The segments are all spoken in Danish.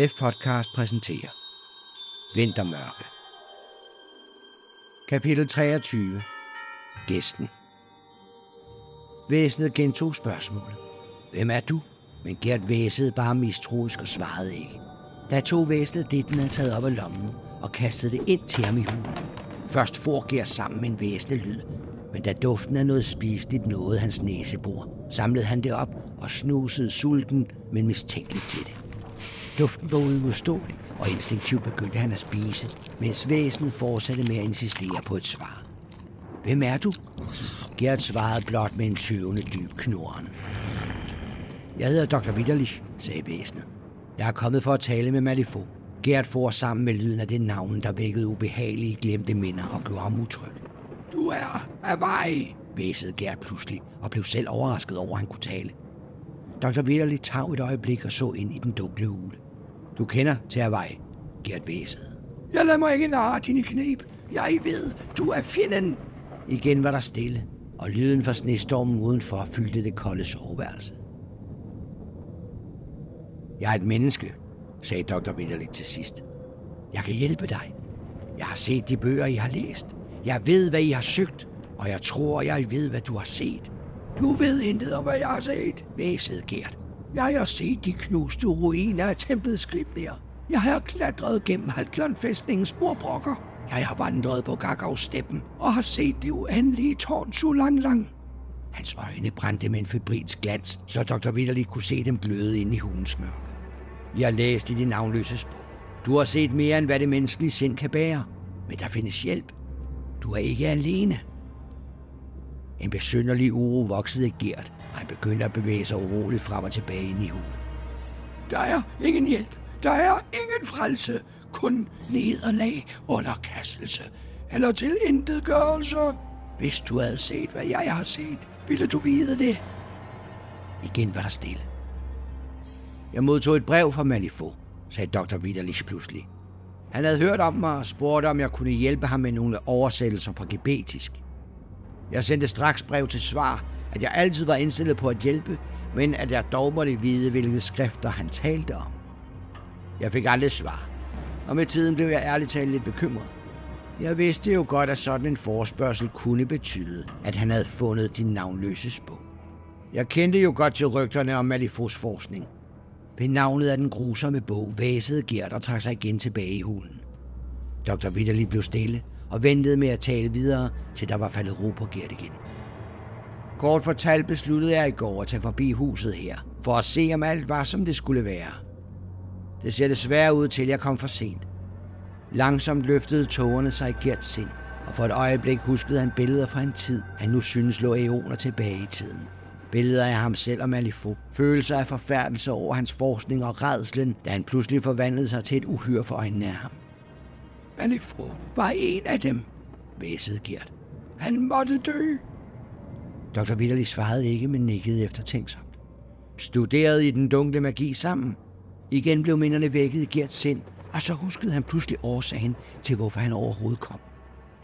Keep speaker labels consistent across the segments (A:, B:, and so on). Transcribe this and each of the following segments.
A: Left Podcast præsenterer Vintermørke. Kapitel 23. Gæsten. Væsenet gentog spørgsmålet. Hvem er du? Men Gert væsede bare mistroisk og svarede ikke. Da tog væsenet det, den havde taget op af lommen og kastede det ind til ham i hulen. Først for Gert sammen med en væsende lyd, men da duften af noget spiseligt nåede hans næsebor, samlede han det op og snusede sulten, men mistænkeligt til det. Duften var uimodståelig, og instinktivt begyndte han at spise, mens væsenet fortsatte med at insistere på et svar. Hvem er du? Gert svarede blot med en tøvende dyb knoren. Jeg hedder Dr. Vitterlich, sagde væsenet. Jeg er kommet for at tale med Malifaux. Gert for sammen med lyden af det navn, der vækkede ubehagelige glemte minder og gjorde ham utryg. Du er af vej, væsede Gert pludselig, og blev selv overrasket over, at han kunne tale. Dr. Vitterlich tag et øjeblik og så ind i den dunkle hule. Du kender til vej, Gert væsede. Jeg lader mig ikke narre dine knep. Jeg ved, du er fjenden. Igen var der stille, og lyden fra snestormen udenfor fyldte det kolde soveværelse. Jeg er et menneske, sagde Dr. Vitterligt til sidst. Jeg kan hjælpe dig. Jeg har set de bøger, I har læst. Jeg ved, hvad I har søgt, og jeg tror, jeg ved, hvad du har set. Du ved intet om, hvad jeg har set, væsede Gert. Jeg har set de knuste ruiner af templets skriblier. Jeg har klatret gennem Halklon-fæstningens murbrokker. Jeg har vandret på Gagavsteppen og har set det uendelige tårn Sulang Lang. Hans øjne brændte med en febrilsk glans, så Dr. Vitterlig kunne se dem gløde ind i hundens mørke. Jeg har læst i din navnløse bog. Du har set mere end hvad det menneskelige sind kan bære. Men der findes hjælp. Du er ikke alene. En besynderlig uro voksede Gert, og han begyndte at bevæge sig uroligt frem og tilbage ind i hulen. Der er ingen hjælp. Der er ingen frelse. Kun nederlag, underkastelse eller tilintetgørelse. Hvis du havde set, hvad jeg har set, ville du vide det. Igen var der stille. Jeg modtog et brev fra Malifaux, sagde Dr. Vitterlich pludselig. Han havde hørt om mig og spurgte, om jeg kunne hjælpe ham med nogle oversættelser fra gebetisk. Jeg sendte straks brev til svar, at jeg altid var indstillet på at hjælpe, men at jeg dog måtte vide, hvilke skrifter han talte om. Jeg fik aldrig svar, og med tiden blev jeg ærligt talt lidt bekymret. Jeg vidste jo godt, at sådan en forespørgsel kunne betyde, at han havde fundet din navnløse bog. Jeg kendte jo godt til rygterne om Malifos forskning. Ved navnet af den grusomme bog væsede Gert og trak sig igen tilbage i hulen. Dr. Vitterli blev stille og ventede med at tale videre, til der var faldet ro på Gert igen. Kort fortalt besluttede jeg i går at tage forbi huset her, for at se om alt var, som det skulle være. Det ser desværre ud til, at jeg kom for sent. Langsomt løftede tågerne sig i Gerts sind, og for et øjeblik huskede han billeder fra en tid, han nu synes lå æoner tilbage i tiden. Billeder af ham selv og Malifaux. Følelser af forfærdelse over hans forskning og redslen, da han pludselig forvandlede sig til et uhyre for øjnene af ham. Malifaux var en af dem, væsede Gert. Han måtte dø. Dr. Vitterli svarede ikke, men nikkede eftertænksomt. Studerede i den dunkle magi sammen. Igen blev minderne vækket i Gerts sind, og så huskede han pludselig årsagen til, hvorfor han overhovedet kom.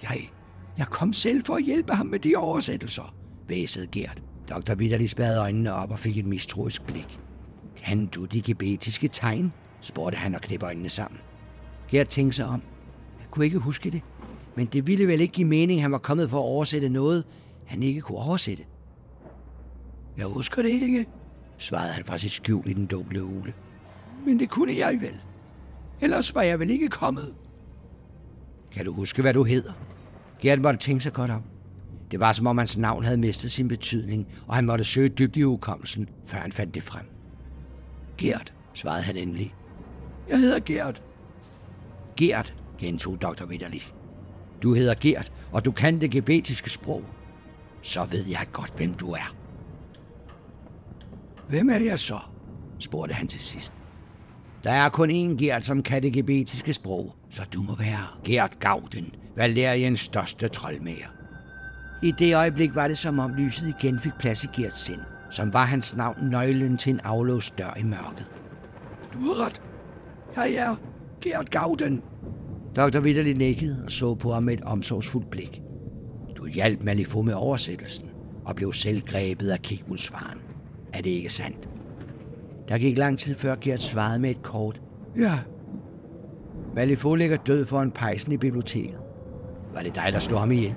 A: Jeg, jeg kom selv for at hjælpe ham med de oversættelser, væsede Gert. Dr. Vitterli spadede øjnene op og fik et mistroisk blik. Kan du de gebetiske tegn? spurgte han og knep øjnene sammen. Gert tænkte sig om. Kunne ikke huske det, men det ville vel ikke give mening, at han var kommet for at oversætte noget, han ikke kunne oversætte. Jeg husker det ikke, svarede han fra sit skjul i den dunkle ule. Men det kunne jeg vel. Ellers var jeg vel ikke kommet. Kan du huske, hvad du hedder? Gert måtte tænke sig godt om. Det var som om hans navn havde mistet sin betydning, og han måtte søge dybt i hukommelsen, før han fandt det frem. Gert, svarede han endelig. Jeg hedder Gert. Gert, gentog Dr. Vitterlich. Du hedder Gert, og du kan det gebetiske sprog. Så ved jeg godt, hvem du er. Hvem er jeg så? spurgte han til sidst. Der er kun én Gert, som kan det gebetiske sprog, så du må være Gert Gauden, Valeriens største troldmager. I det øjeblik var det, som om lyset igen fik plads i Gerts sind, som var hans navn nøglen til en aflåst dør i mørket. Du har ret. Jeg er Gert Gauden. Dr. Vitterlig nikkede og så på ham med et omsorgsfuldt blik. Du hjalp Malifaux med oversættelsen og blev selv grebet af Kikmuls faren. Er det ikke sandt? Der gik lang tid før Gert svarede med et kort, Ja. Malifo ligger død foran pejsen i biblioteket. Var det dig, der slog ham ihjel?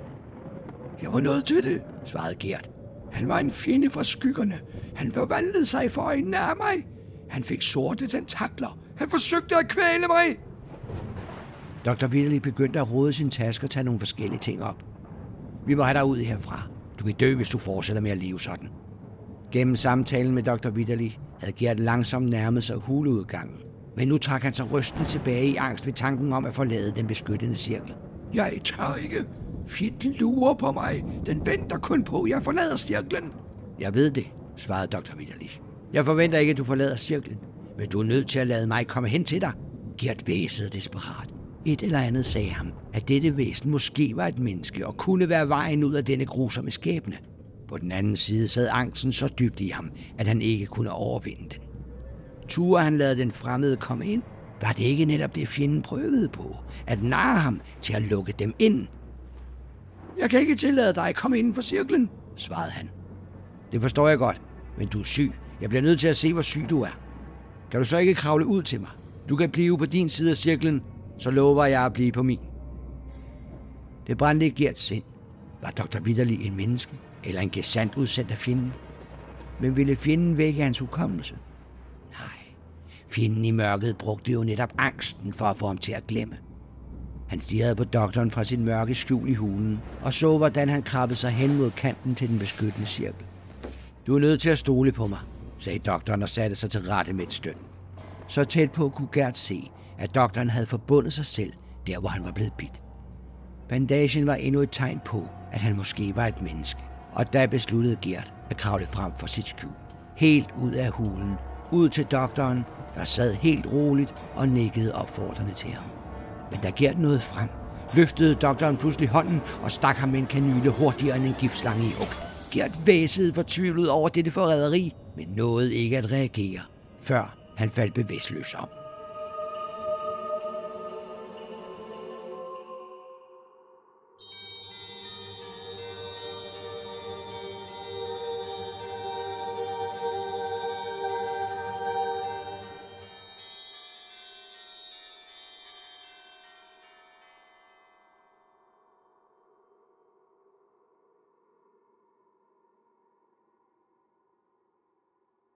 A: Jeg var nødt til det, svarede Gert. Han var en fjende fra skyggerne. Han forvandlede sig for at nær mig. Han fik sorte tentakler. Han forsøgte at kvæle mig. Dr. Willy begyndte at rode sin taske og tage nogle forskellige ting op. Vi må have dig ud herfra. Du vil dø, hvis du fortsætter med at leve sådan. Gennem samtalen med Dr. Vitterli havde Gert langsomt nærmet sig huleudgangen. Men nu trak han sig rysten tilbage i angst ved tanken om at forlade den beskyttende cirkel. Jeg tør ikke. Fjenden lurer på mig. Den venter kun på, at jeg forlader cirklen. Jeg ved det, svarede Dr. Vitterli. Jeg forventer ikke, at du forlader cirklen, men du er nødt til at lade mig komme hen til dig. Gert væsede desperat. Et eller andet sagde ham, at dette væsen måske var et menneske og kunne være vejen ud af denne grusomme skæbne. På den anden side sad angsten så dybt i ham, at han ikke kunne overvinde den. Ture han lade den fremmede komme ind? Var det ikke netop det, fjenden prøvede på? At narre ham til at lukke dem ind? Jeg kan ikke tillade dig at komme inden for cirklen, svarede han. Det forstår jeg godt, men du er syg. Jeg bliver nødt til at se, hvor syg du er. Kan du så ikke kravle ud til mig? Du kan blive på din side af cirklen, så lover jeg at blive på min. Det brændte i Gerts sind. Var Dr. Vitterlig en menneske, eller en gesandt udsendt af fjenden? Men ville fjenden vække hans hukommelse? Nej, fjenden i mørket brugte jo netop angsten for at få ham til at glemme. Han stirrede på doktoren fra sin mørke skjul i hulen, og så, hvordan han krabbede sig hen mod kanten til den beskyttende cirkel. Du er nødt til at stole på mig, sagde doktoren og satte sig til rette med et støn. Så tæt på kunne Gert se, at doktoren havde forbundet sig selv der, hvor han var blevet bidt. Bandagen var endnu et tegn på, at han måske var et menneske, og da besluttede Gert at kravle frem for sit skjul. Helt ud af hulen, ud til doktoren, der sad helt roligt og nikkede opfordrende til ham. Men da Gert nåede frem, løftede doktoren pludselig hånden og stak ham med en kanyle hurtigere end en giftslange i hug. Gert væsede fortvivlet over dette forræderi, men nåede ikke at reagere, før han faldt bevidstløs om.